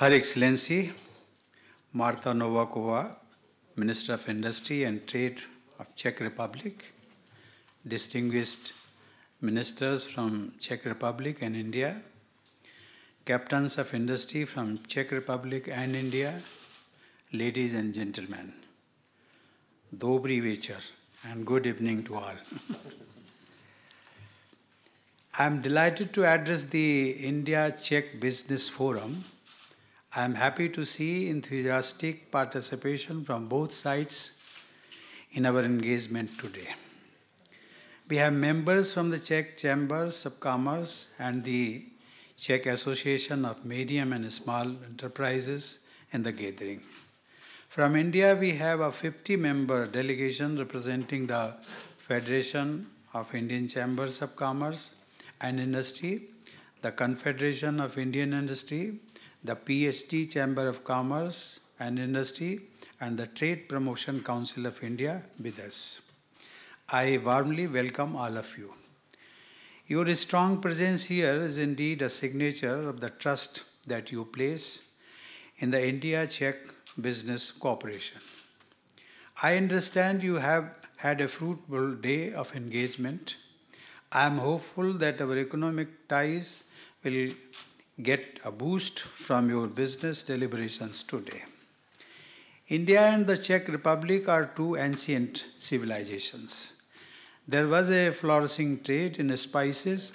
Her Excellency Marta Novakova, Minister of Industry and Trade of Czech Republic, distinguished ministers from Czech Republic and India, captains of industry from Czech Republic and India, ladies and gentlemen, Dobri Vechar and good evening to all. I am delighted to address the India Czech Business Forum. I am happy to see enthusiastic participation from both sides in our engagement today. We have members from the Czech Chambers of Commerce and the Czech Association of Medium and Small Enterprises in the gathering. From India, we have a 50 member delegation representing the Federation of Indian Chambers of Commerce and Industry, the Confederation of Indian Industry, the PHD Chamber of Commerce and Industry, and the Trade Promotion Council of India with us. I warmly welcome all of you. Your strong presence here is indeed a signature of the trust that you place in the India Czech business cooperation. I understand you have had a fruitful day of engagement I am hopeful that our economic ties will get a boost from your business deliberations today. India and the Czech Republic are two ancient civilizations. There was a flourishing trade in spices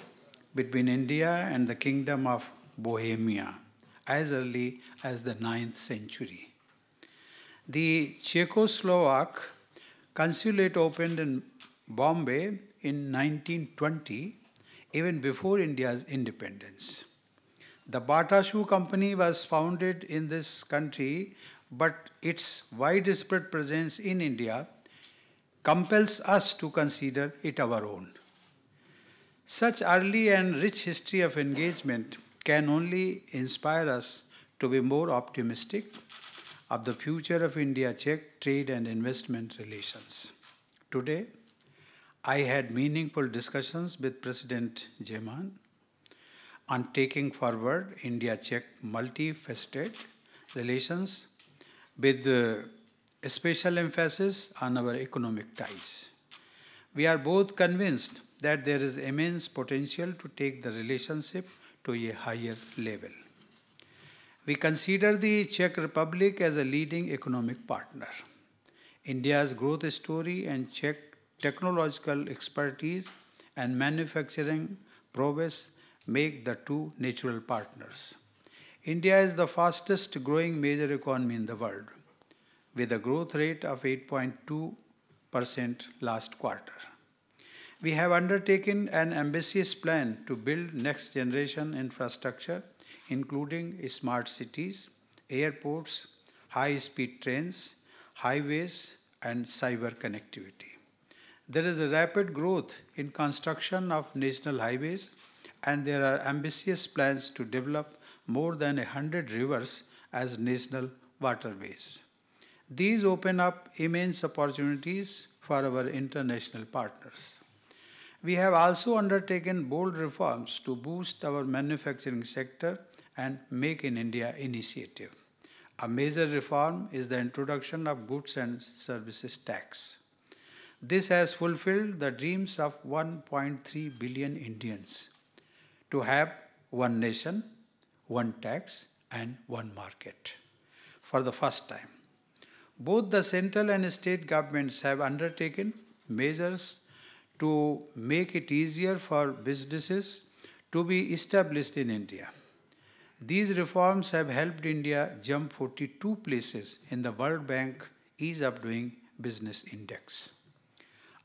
between India and the Kingdom of Bohemia as early as the 9th century. The Czechoslovak consulate opened in Bombay in 1920, even before India's independence. The Bata Shoe Company was founded in this country, but its widespread presence in India compels us to consider it our own. Such early and rich history of engagement can only inspire us to be more optimistic of the future of India Czech trade and investment relations. Today, I had meaningful discussions with President Zeman on taking forward India Czech multifaceted relations with a special emphasis on our economic ties. We are both convinced that there is immense potential to take the relationship to a higher level. We consider the Czech Republic as a leading economic partner. India's growth story and Czech technological expertise and manufacturing prowess make the two natural partners. India is the fastest growing major economy in the world, with a growth rate of 8.2% last quarter. We have undertaken an ambitious plan to build next generation infrastructure, including smart cities, airports, high speed trains, highways, and cyber connectivity. There is a rapid growth in construction of national highways, and there are ambitious plans to develop more than 100 rivers as national waterways. These open up immense opportunities for our international partners. We have also undertaken bold reforms to boost our manufacturing sector and Make in India initiative. A major reform is the introduction of goods and services tax. This has fulfilled the dreams of 1.3 billion Indians to have one nation, one tax, and one market for the first time. Both the central and state governments have undertaken measures to make it easier for businesses to be established in India. These reforms have helped India jump 42 places in the World Bank Ease of Doing Business Index.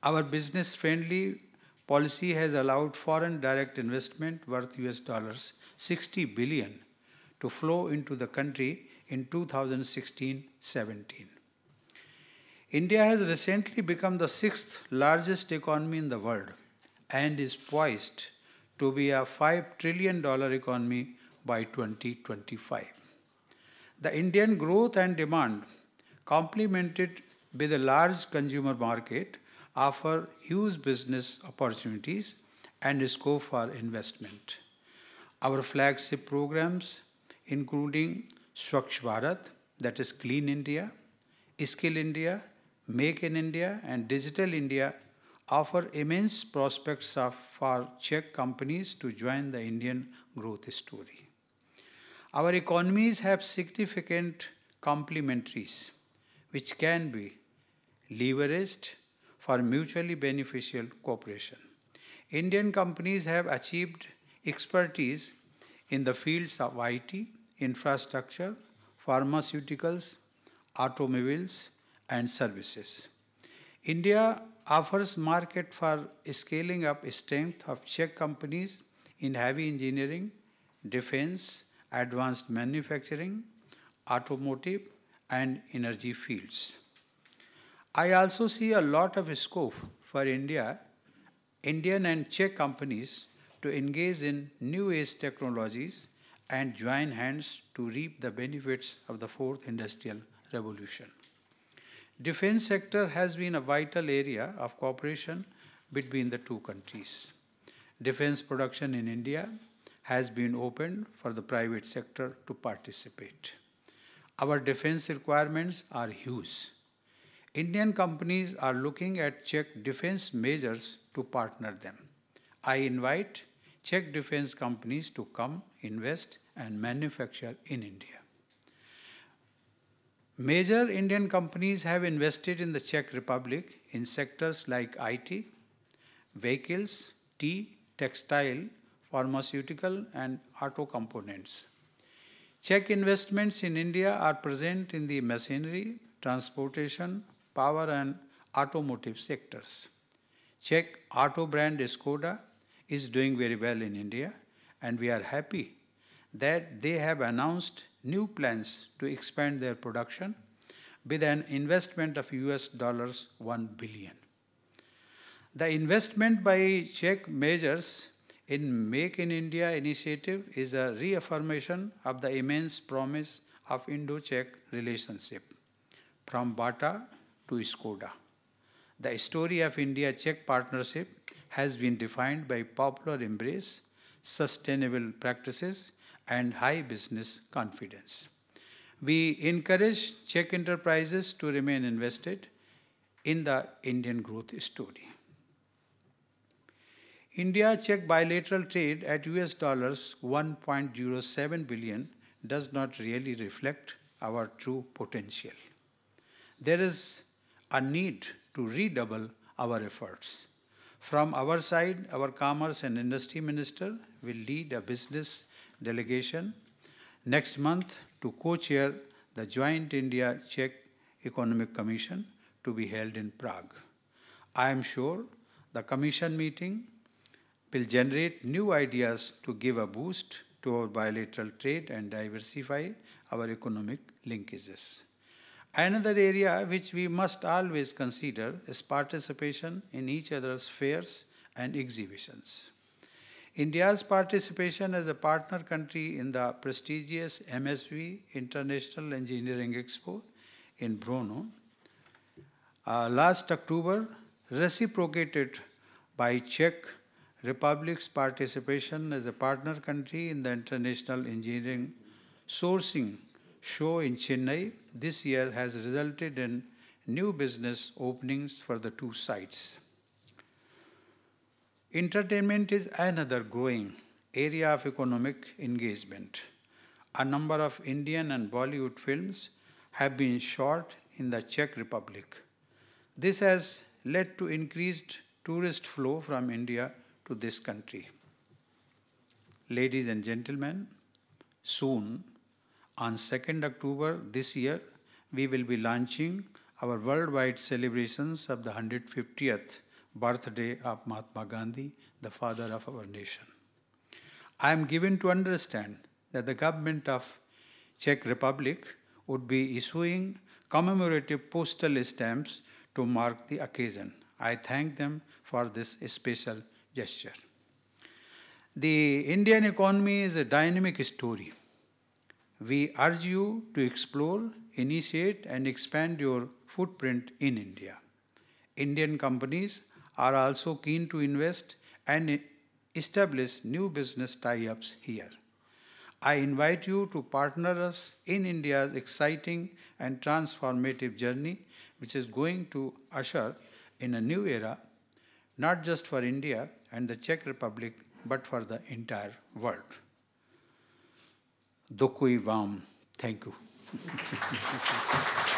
Our business friendly policy has allowed foreign direct investment worth US dollars 60 billion to flow into the country in 2016-17. India has recently become the sixth largest economy in the world and is poised to be a $5 trillion economy by 2025. The Indian growth and demand, complemented with a large consumer market, offer huge business opportunities and scope for investment. Our flagship programs, including Swachh Bharat, that is Clean India, Skill India, Make in India, and Digital India offer immense prospects of, for Czech companies to join the Indian growth story. Our economies have significant complementaries which can be leveraged for mutually beneficial cooperation. Indian companies have achieved expertise in the fields of IT, infrastructure, pharmaceuticals, automobiles, and services. India offers market for scaling up strength of Czech companies in heavy engineering, defense, advanced manufacturing, automotive, and energy fields. I also see a lot of scope for India, Indian and Czech companies to engage in new age technologies and join hands to reap the benefits of the fourth industrial revolution. Defense sector has been a vital area of cooperation between the two countries. Defense production in India has been opened for the private sector to participate. Our defense requirements are huge. Indian companies are looking at Czech defense measures to partner them. I invite Czech defense companies to come, invest, and manufacture in India. Major Indian companies have invested in the Czech Republic in sectors like IT, vehicles, tea, textile, pharmaceutical, and auto components. Czech investments in India are present in the machinery, transportation, power, and automotive sectors. Czech auto brand Skoda is doing very well in India, and we are happy that they have announced new plans to expand their production with an investment of US dollars 1 billion. The investment by Czech measures in Make in India initiative is a reaffirmation of the immense promise of Indo-Czech relationship from Bata to Skoda. The story of India-Czech partnership has been defined by popular embrace, sustainable practices, and high business confidence. We encourage Czech enterprises to remain invested in the Indian growth story. India Czech bilateral trade at US dollars 1.07 billion does not really reflect our true potential. There is a need to redouble our efforts. From our side, our Commerce and Industry Minister will lead a business delegation next month to co-chair the joint India-Czech Economic Commission to be held in Prague. I am sure the Commission meeting will generate new ideas to give a boost to our bilateral trade and diversify our economic linkages. Another area which we must always consider is participation in each other's fairs and exhibitions. India's participation as a partner country in the prestigious MSV International Engineering Expo in Brno uh, last October reciprocated by Czech Republic's participation as a partner country in the International Engineering Sourcing Show in Chennai this year has resulted in new business openings for the two sites. Entertainment is another growing area of economic engagement. A number of Indian and Bollywood films have been shot in the Czech Republic. This has led to increased tourist flow from India to this country. Ladies and gentlemen, soon, on 2nd October this year, we will be launching our worldwide celebrations of the 150th birthday of Mahatma Gandhi, the father of our nation. I am given to understand that the government of Czech Republic would be issuing commemorative postal stamps to mark the occasion. I thank them for this special gesture. The Indian economy is a dynamic story. We urge you to explore, initiate, and expand your footprint in India. Indian companies are also keen to invest and establish new business tie ups here. I invite you to partner us in India's exciting and transformative journey, which is going to usher in a new era, not just for India and the Czech Republic, but for the entire world. Dokuji vám. Thank you.